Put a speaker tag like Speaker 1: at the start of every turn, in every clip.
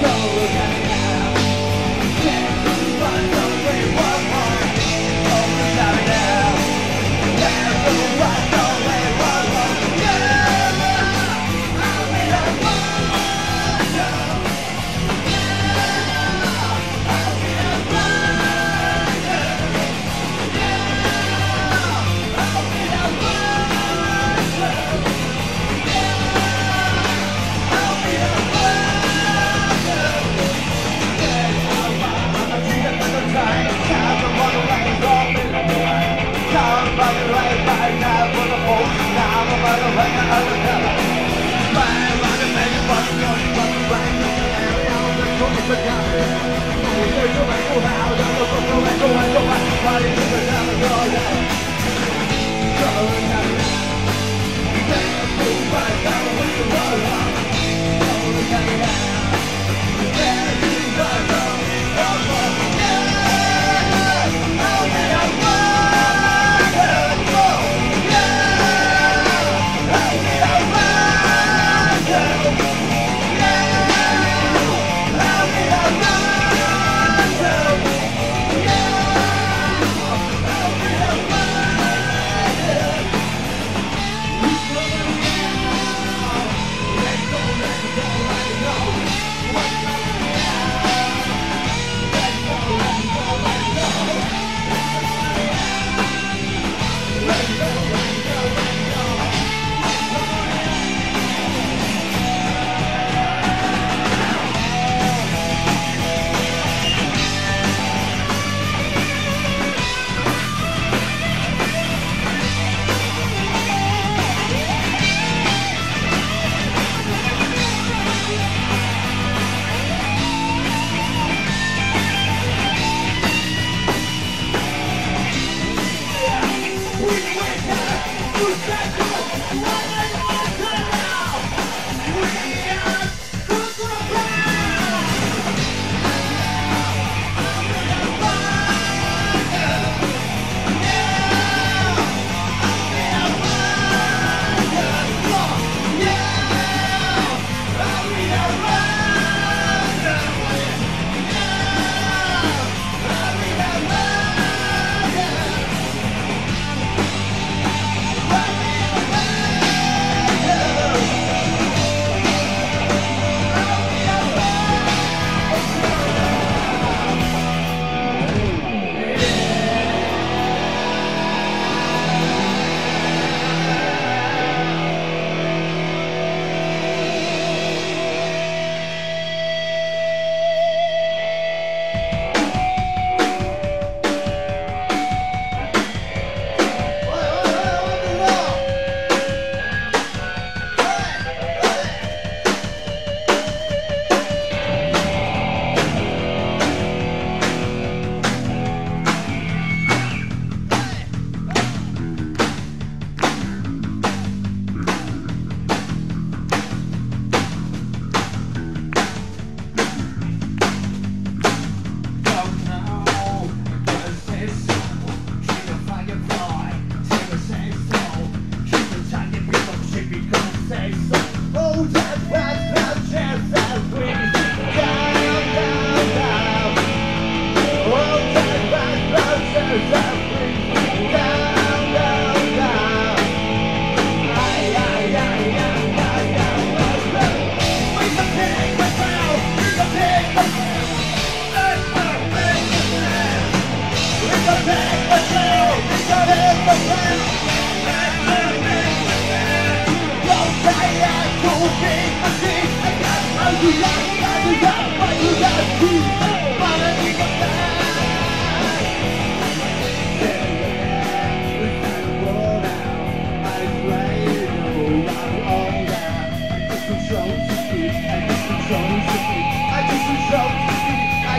Speaker 1: Go.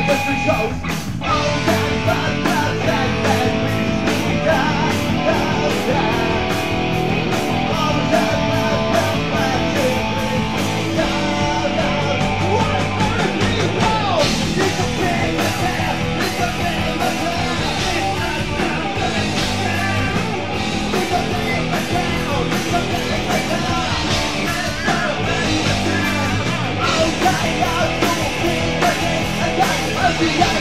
Speaker 1: Western shows. Yeah.